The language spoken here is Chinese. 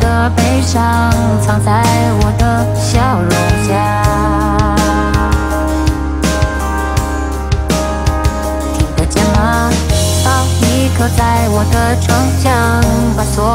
的悲伤藏在我的笑容下。听得见吗？把你刻在我的城墙把所